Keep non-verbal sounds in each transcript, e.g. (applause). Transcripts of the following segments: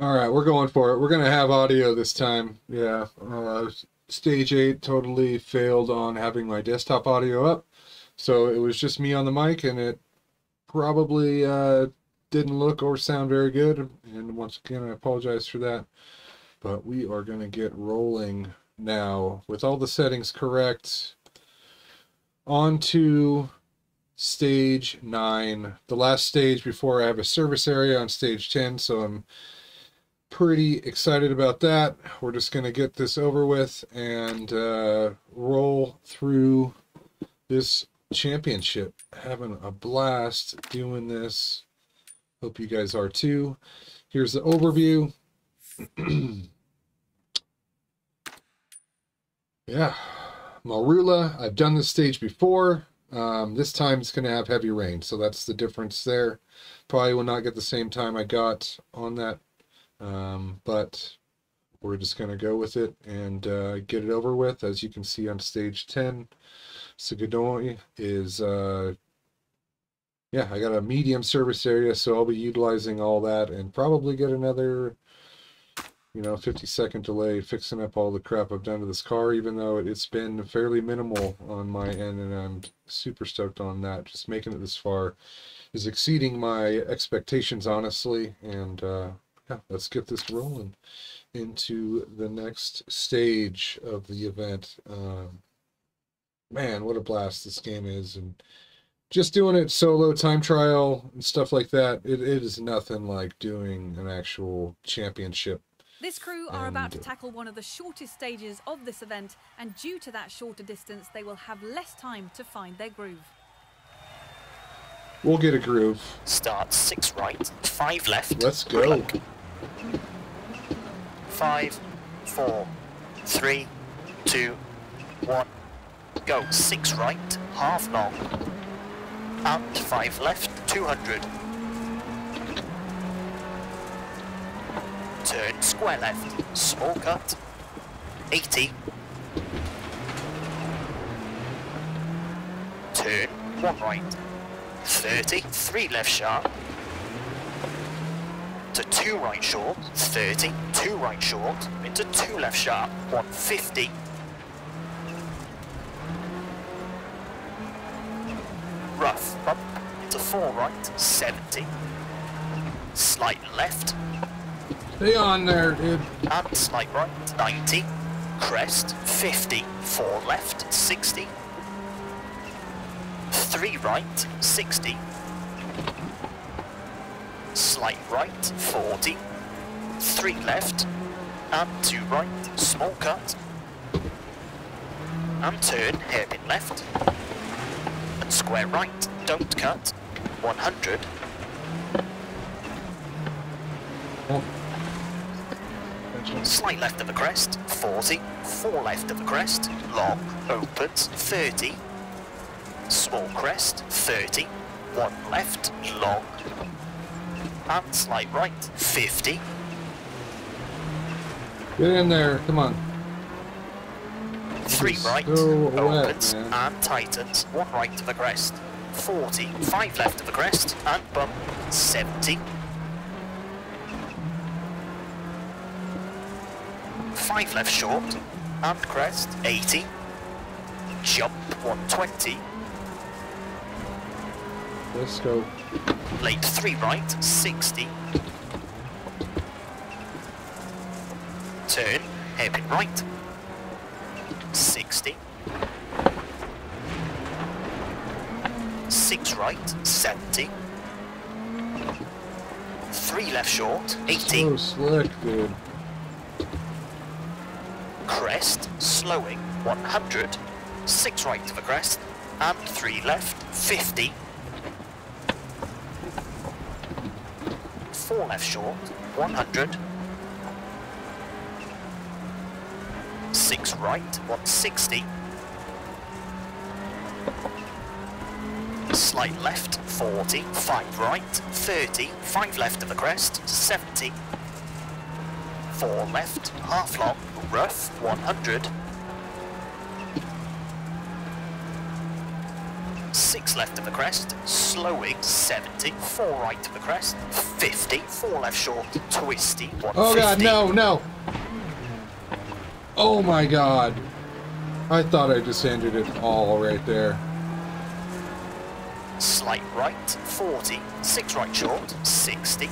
All right, we're going for it. We're gonna have audio this time. Yeah. Uh, stage eight totally failed on having my desktop audio up, so it was just me on the mic, and it probably uh, didn't look or sound very good. And once again, I apologize for that. But we are gonna get rolling now with all the settings correct. On to stage nine, the last stage before I have a service area on stage 10. So I'm pretty excited about that. We're just going to get this over with and uh, roll through this championship. Having a blast doing this. Hope you guys are too. Here's the overview. (clears throat) yeah, Marula. I've done this stage before. Um, this time it's going to have heavy rain, so that's the difference there. Probably will not get the same time I got on that um, but we're just going to go with it and uh, get it over with. As you can see on stage 10, Sigadoi is, uh, yeah, I got a medium service area, so I'll be utilizing all that and probably get another, you know, 50 second delay fixing up all the crap I've done to this car, even though it's been fairly minimal on my end, and I'm super stoked on that. Just making it this far is exceeding my expectations, honestly, and uh, yeah, let's get this rolling into the next stage of the event. Um, man, what a blast this game is. And just doing it solo, time trial, and stuff like that, it, it is nothing like doing an actual championship. This crew are and about to tackle one of the shortest stages of this event, and due to that shorter distance, they will have less time to find their groove. We'll get a groove. Start six right, five left. Let's go. Five, four, three, two, one. Go six right, half long. And five left, 200. Turn square left, small cut, 80. Turn one right, 30, three left sharp, to two right short, 30, two right short, into two left sharp, 150. Rough, up into four right, 70. Slight left. Stay on there, dude. And slight right, 90. Crest, 50. Four left, 60. Three right, 60 slight right, 40, 3 left, and 2 right, small cut, and turn hairpin left, and square right, don't cut, 100, Slight left of the crest, 40, 4 left of the crest, long, opens, 30, small crest, 30, 1 left, long, and slight right, 50. Get in there, come on. Three right, opens wet, and tightens, one right to the crest, 40, five left of the crest, and bump, 70. Five left short, and crest, 80. Jump, 120. Let's go. Late 3 right, 60. Turn, hairpin right, 60. 6 right, 70. 3 left short, 80. So slick, dude. Crest, slowing, 100. 6 right to the crest, and 3 left, 50. Four left short, 100. Six right, 160. Slight left, 40. Five right, 30. Five left of the crest, 70. Four left, half long, rough, 100. 6 left of the crest, slowing 70, 4 right of the crest, 50, 4 left short, twisty, 150. Oh god, no, no! Oh my god. I thought I just ended it all right there. Slight right, 40, 6 right short, 60.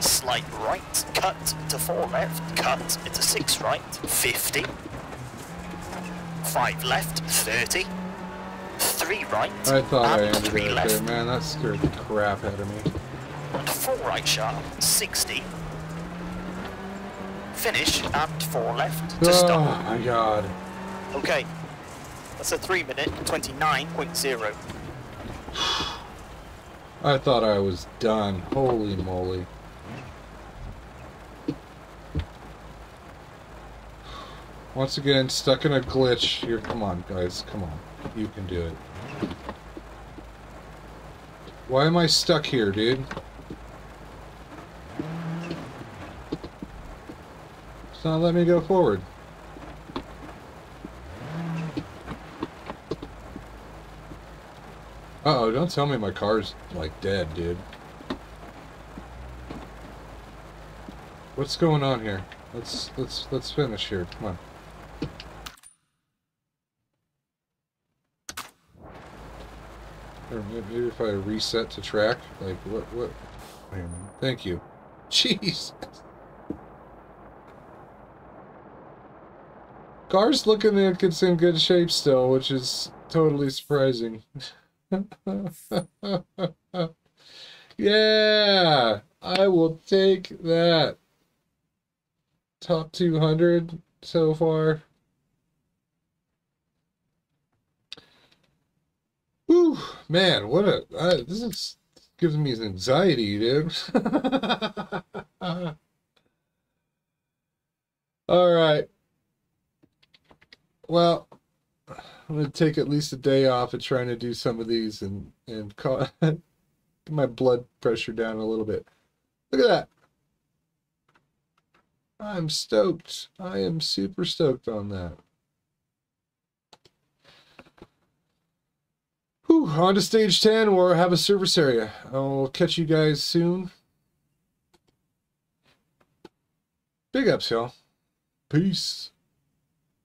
Slight right, cut to 4 left, cut into 6 right, 50. 5 left, 30. 3 right, I thought I and ended 3 it left, there. Man, that scared the crap out of me. and 4 right sharp, 60. Finish, and 4 left to Oh stop. my god. Okay, that's a 3 minute 29.0. I thought I was done. Holy moly. Once again, stuck in a glitch. Here, come on, guys. Come on. You can do it. Why am I stuck here, dude? It's not letting me go forward. Uh-oh, don't tell me my car's, like, dead, dude. What's going on here? Let's, let's, let's finish here. Come on. Or maybe if I reset to track, like, what, what? Thank you. (laughs) Jeez. Car's looking like it's in good shape still, which is totally surprising. (laughs) yeah, I will take that. Top 200 so far. Man, what a uh, this is giving me anxiety, dude. (laughs) All right. Well, I'm gonna take at least a day off of trying to do some of these and and (laughs) ca- get my blood pressure down a little bit. Look at that. I'm stoked. I am super stoked on that. Whew, on to stage 10 where I have a service area. I'll catch you guys soon. Big ups, y'all. Peace.